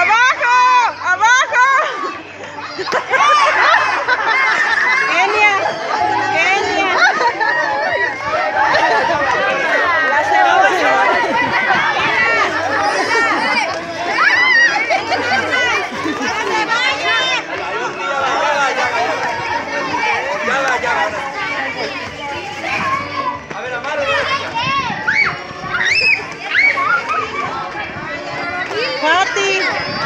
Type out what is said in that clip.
Abajo, abajo. Kenia, Kenia. La cerosa. Ya la, ya Kathy.